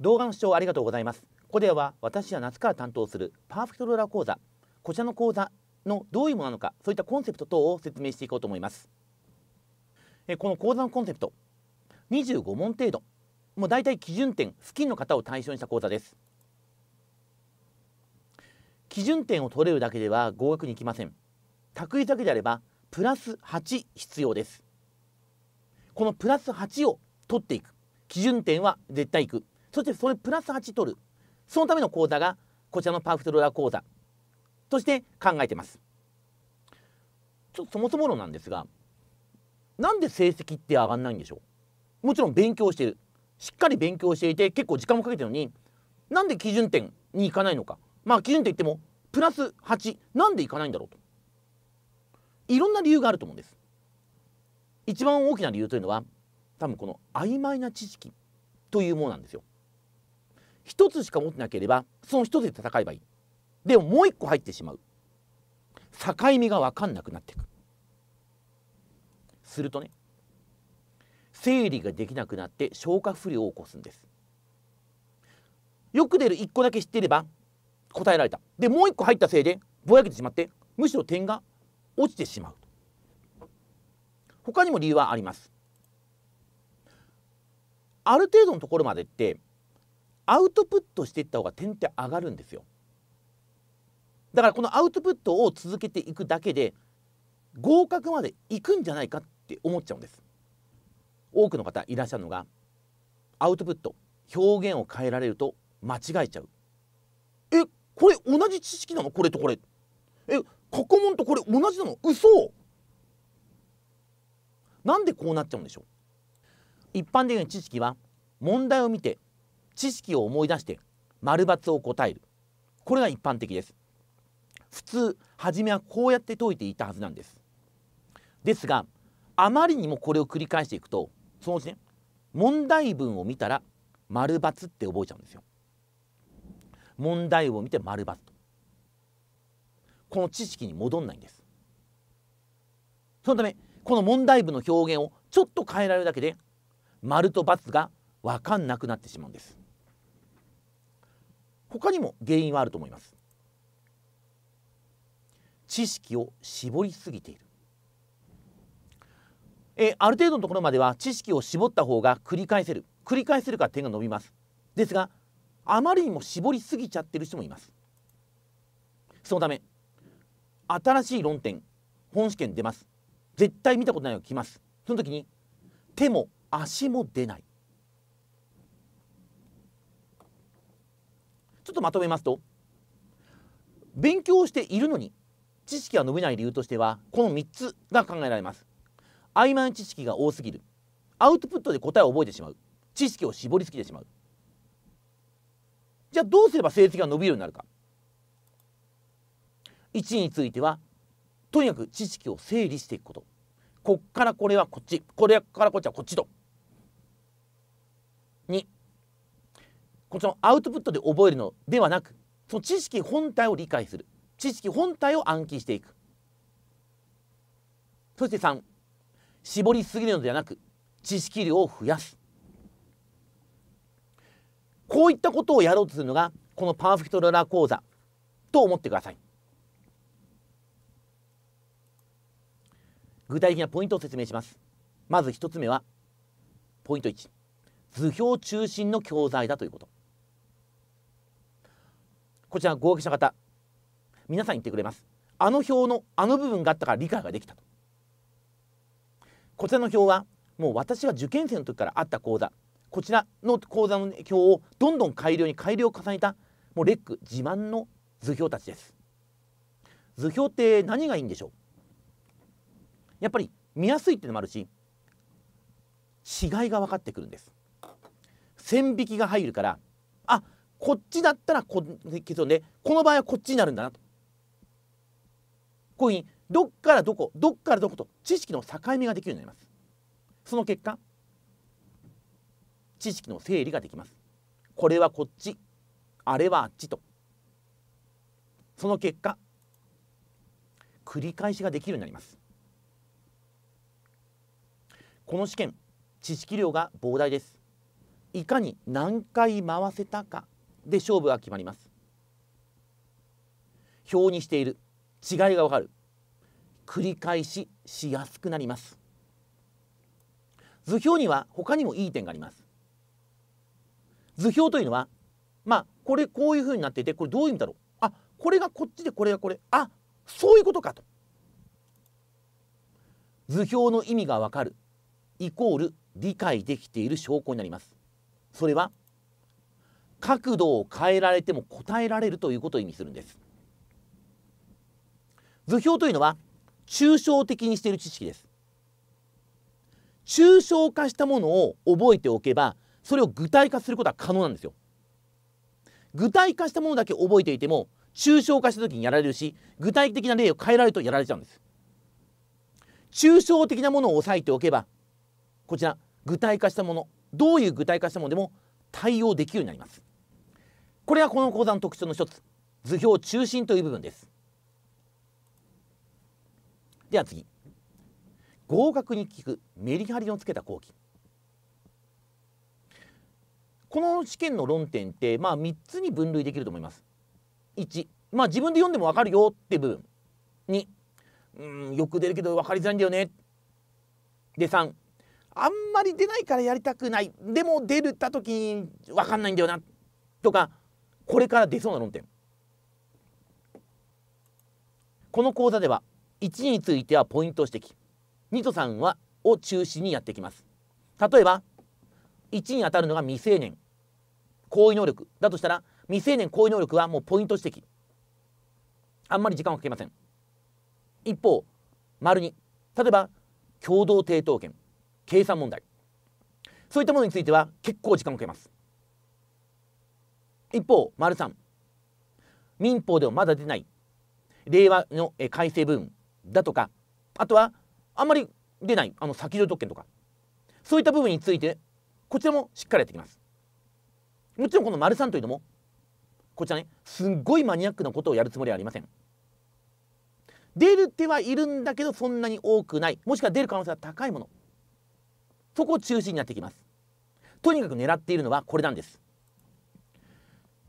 動画の視聴ありがとうございます。ここでは私は夏から担当するパーフェクトローラー講座こちらの講座のどういうものなのかそういったコンセプト等を説明していこうと思います。えこの講座のコンセプト25問程度。もう大体基準点付近の方を対象にした講座です。基準点を取れるだけでは合格にいきません。択一だけであればプラス8必要です。このプラス8を取っていく。基準点は絶対いく。そしてそれプラス8取る。そのための講座がこちらのパーフェクトローラー講座。として考えてます。ちょっとそもそも論なんですがなんで成績って上がんないんでしょう？もちろん勉強してる。しっかり勉強していて結構時間もかけてるのになんで基準点に行かないのか。まあ基準点言ってもプラス8なんでいかないんだろうと。いろんな理由があると思うんです。一番大きな理由というのは多分この曖昧な知識というものなんですよ。一つしか持ってなければその一つで戦えばいい。でももう一個入ってしまう。境目が分かんなくなっていく。するとね整理ができなくなって消化不良を起こすんです。よく出る1個だけ知っていれば答えられた。でもう1個入ったせいでぼやけてしまってむしろ点が落ちてしまう他にも理由はあります。ある程度のところまでってアウトプットしていった方が点って上がるんですよ。だからこのアウトプットを続けていくだけで合格までいくんじゃないかって思っちゃうんです。多くの方いらっしゃるのがアウトプット表現を変えられると間違えちゃう。えこれ同じ知識なの？これとこれ。え過去問とこれ同じなの？嘘！なんでこうなっちゃうんでしょう？一般的な知識は問題を見て知識を思い出して丸×を答える。これが一般的です。普通初めはこうやって解いていたはずなんです。ですがあまりにもこれを繰り返していくとそのうちね問題文を見たら丸×って覚えちゃうんですよ。問題を見て丸×と。この知識に戻んないんです。そのためこの問題文の表現をちょっと変えられるだけで丸と×が分かんなくなってしまうんです。他にも原因はあると思います。知識を絞りすぎている。えある程度のところまでは知識を絞った方が繰り返せる。繰り返せるから点が伸びます。ですがあまりにも絞りすぎちゃってる人もいます。そのため新しい論点本試験出ます。絶対見たことないのが来ます。その時に手も足も出ない。ちょっとまとめますと勉強しているのに知識が伸びない理由としてはこの3つが考えられます。曖昧な知識が多すぎる。アウトプットで答えを覚えてしまう。知識を絞りすぎてしまう。じゃあどうすれば成績が伸びるようになるか。1についてはとにかく知識を整理していくこと。こっからこれはこっち。これからこっちはこっちと。2こっちのアウトプットで覚えるのではなくその知識本体を理解する。知識本体を暗記していく。そして3絞りすぎるのではなく知識量を増やす。こういったことをやろうとするのがこのパーフェクトローラー講座と思ってください。具体的なポイントを説明します。まず1つ目はポイント1図表中心の教材だということ。こちら合格した方皆さん言ってくれます。あの表のあの部分があったから理解ができたと。こちらの表はもう私が受験生の時からあった講座。こちらの講座の表をどんどん改良に改良を重ねたもうレック自慢の図表たちです。図表って何がいいんでしょう？やっぱり見やすいっていうのもあるし違いが分かってくるんです。線引きが入るからあこっちだったらこ結論でこの場合はこっちになるんだなと。こういうふうにどっからどこどっからどこと知識の境目ができるようになります。その結果知識の整理ができます。これはこっちあれはあっちと。その結果繰り返しができるようになります。この試験知識量が膨大です。いかに何回回せたか。で勝負が決まります。表にしている。違いがわかる。繰り返ししやすくなります。図表には他にもいい点があります。図表というのはまあこれこういう風になっていてこれどういう意味だろう。あこれがこっちでこれがこれ。あそういうことかと。図表の意味がわかる。イコール理解できている証拠になります。それは角度を変えられても答えられるということを意味するんです。図表というのは抽象的にしている知識です。抽象化したものを覚えておけばそれを具体化することは可能なんですよ。具体化したものだけ覚えていても抽象化した時にやられるし具体的な例を変えられるとやられちゃうんです。抽象的なものを押さえておけばこちら具体化したものどういう具体化したものでも対応できるようになります。これはこの講座の特徴の一つ図表中心という部分です。では次。合格に効くメリハリのつけた講義。この試験の論点ってまあ3つに分類できると思います。1まあ自分で読んでも分かるよって部分。2うんよく出るけど分かりづらいんだよね。で3あんまり出ないからやりたくない。でも出るた時に分かんないんだよな。とかこれから出そうな論点。この講座では1についてはポイント指摘。2と3はを中心にやってきます。例えば1に当たるのが未成年。行為能力。だとしたら未成年行為能力はもうポイント指摘。あんまり時間をかけません。一方丸に例えば共同抵当権。計算問題。そういったものについては結構時間をかけます。一方丸三民法でもまだ出ない。令和の改正部分だとかあとはあんまり出ない。あの先取特権とか。そういった部分についてこちらもしっかりやっていきます。もちろんこの丸三というのもこちらねすっごいマニアックなことをやるつもりはありません。出る手はいるんだけどそんなに多くない。もしくは出る可能性が高いもの。そこを中心にやっていきます。とにかく狙っているのはこれなんです。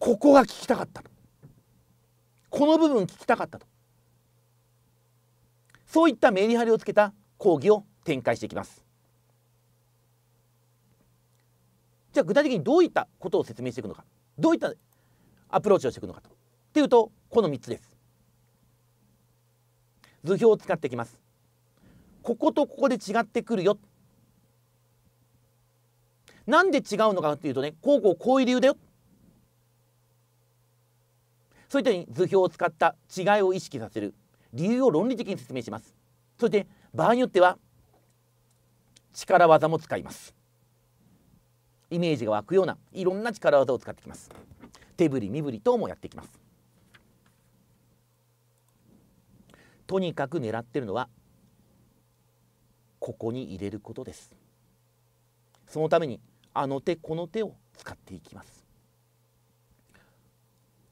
ここが聞きたかったこの部分聞きたかったと。そういったメリハリをつけた講義を展開していきます。じゃあ具体的にどういったことを説明していくのか。どういったアプローチをしていくのかと。っていうとこの3つです。図表を使っていきます。こことここで違ってくるよ。なんで違うのかっていうとねこうこうこういう理由だよ。そういったように図表を使った違いを意識させる。理由を論理的に説明します。そして場合によっては力技も使います。イメージが湧くようないろんな力技を使ってきます。手振り身振り等もやっていきます。とにかく狙ってるのはここに入れることです。そのためにあの手この手を使っていきます。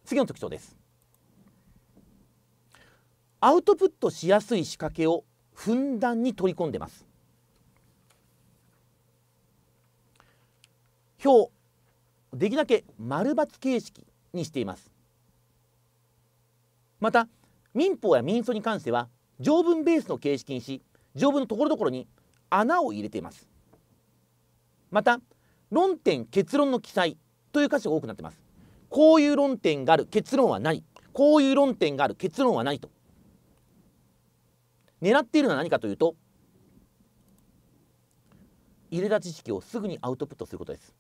次の特徴です。アウトプットしやすい仕掛けをふんだんに取り込んでます。表できるだけ丸×形式にしています。また民法や民訴に関しては条文ベースの形式にし条文のところどころに穴を入れています。また論点結論の記載という箇所が多くなっています。こういう論点がある結論は何こういう論点がある結論は何と。狙っているのは何かというと入れた知識をすぐにアウトプットすることです。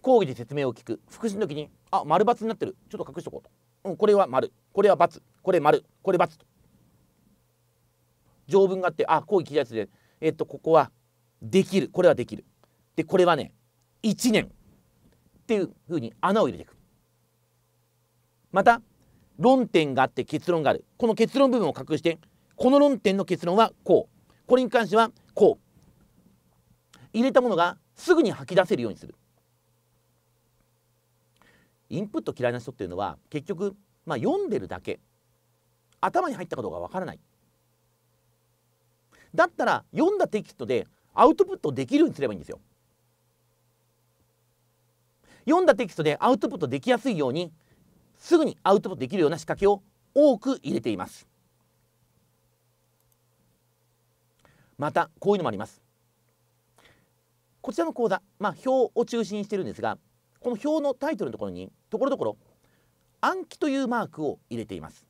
講義で説明を聞く。復習の時にあ丸×になってる。ちょっと隠しとこうと、うん、これは丸。これは×これ丸。これ×と。条文があってあ講義聞いたやつでえっとここはできる。これはできる。でこれはね1年。っていうふうに穴を入れていく。また論点があって結論がある。この結論部分を隠してこの論点の結論はこう。これに関してはこう。入れたものがすぐに吐き出せるようにする。インプット嫌いな人っていうのは結局、まあ、読んでるだけ。頭に入ったかどうかわからない。だったら読んだテキストでアウトプットできるようにすればいいんですよ。読んだテキストでアウトプットできやすいようにすぐにアウトプットできるような仕掛けを多く入れています。またこういうのもあります。こちらの講座、まあ、表を中心にしてるんですがこの表のタイトルのところにところどころ暗記というマークを入れています。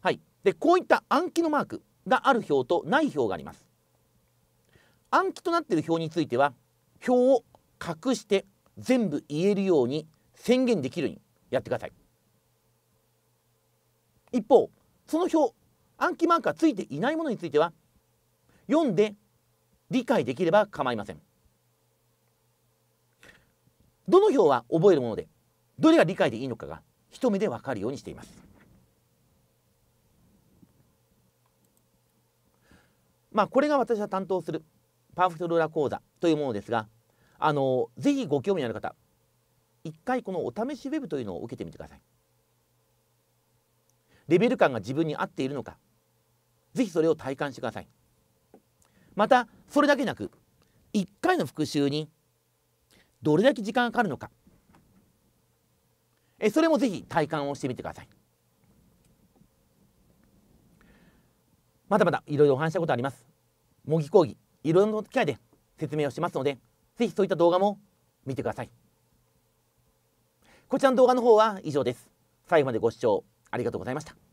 はい。でこういった暗記のマークがある表とない表があります。暗記となっている表については表を隠して全部言えるように宣言できるようにやってください。一方その表暗記マークがついていないものについては読んで理解できれば構いません。どの表は覚えるものでどれが理解でいいのかが一目でわかるようにしています。まあこれが私は担当するパーフェクトローラー講座というものですがあのぜひご興味のある方一回このお試しウェブというのを受けてみてください。レベル感が自分に合っているのかぜひそれを体感してください。またそれだけなく1回の復習にどれだけ時間がかかるのかえそれもぜひ体感をしてみてください。まだまだいろいろお話したことあります。模擬講義。いろんな機会で説明をしますのでぜひそういった動画も見てください。こちらの動画の方は以上です。最後までご視聴ありがとうございました。